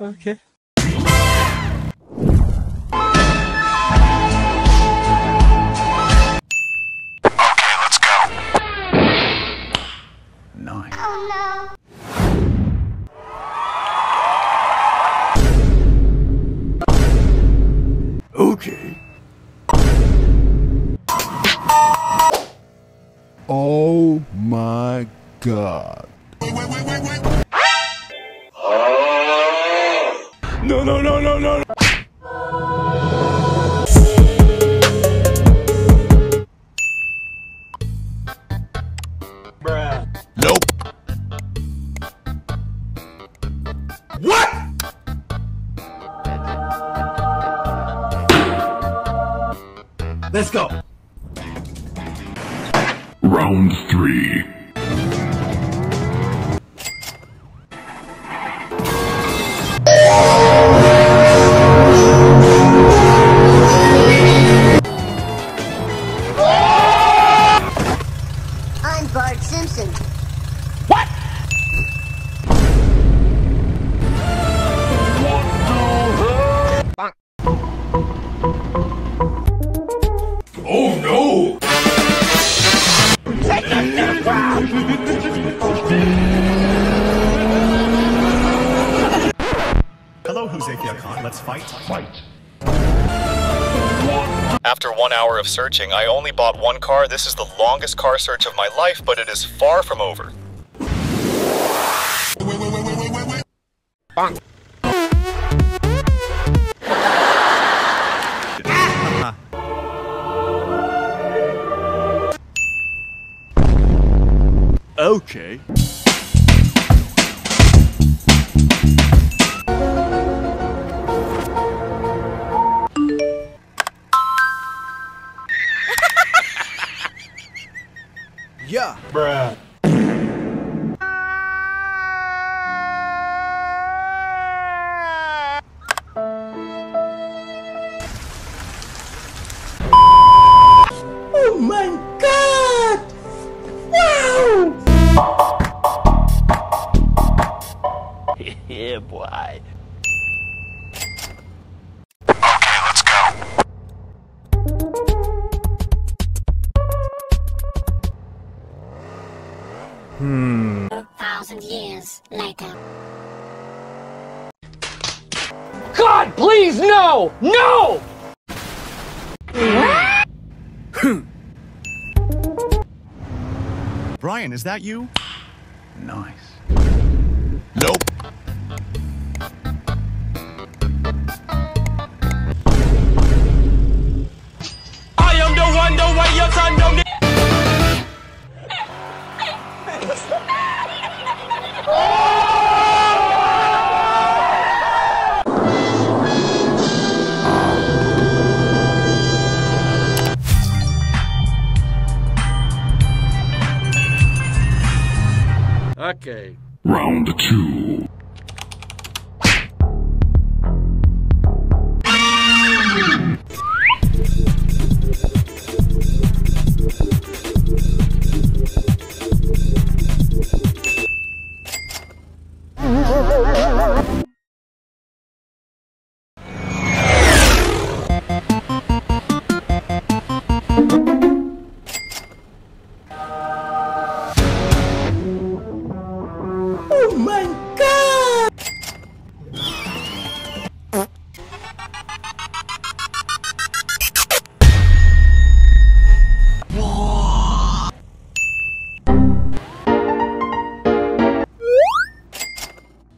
Okay. God. No, no, no, no, no. Nope. What? Let's go. Round three. Bart Simpson. Oh no! Hello, Huzefia Khan. Let's fight. Fight. After one hour of searching, I only bought one car. This is the longest car search of my life, but it is far from over. Okay. Yeah. Oh my god! Wow! Yeah, boy. A thousand years later. God, please, no! No! Brian, is that you? Nice. Okay. Round two.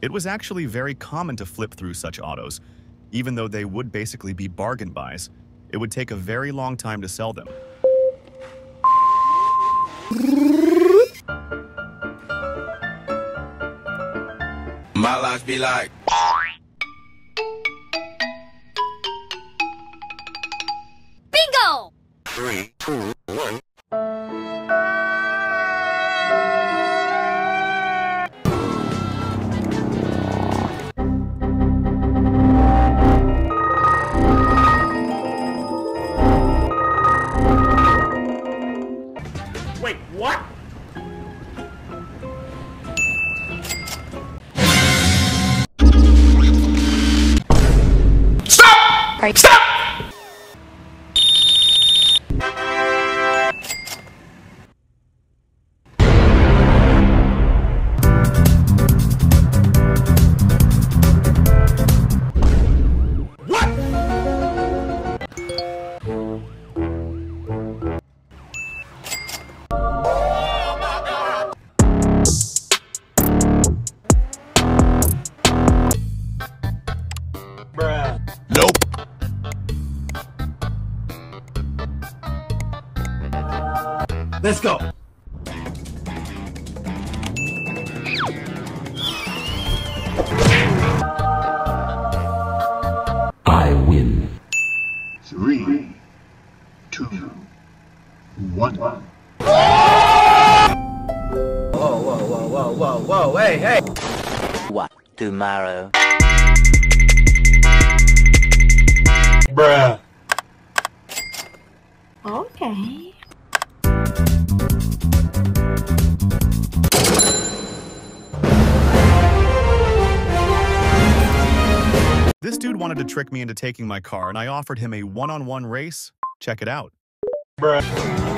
It was actually very common to flip through such autos. Even though they would basically be bargain buys, it would take a very long time to sell them. My life be like. Bingo! Three, two, one. Wait, Let's go. I win. Three, two, one. Whoa, whoa, whoa, whoa, whoa, whoa, hey, hey! What, tomorrow? Bruh. Okay. This dude wanted to trick me into taking my car, and I offered him a one-on-one race. Check it out. Bruh.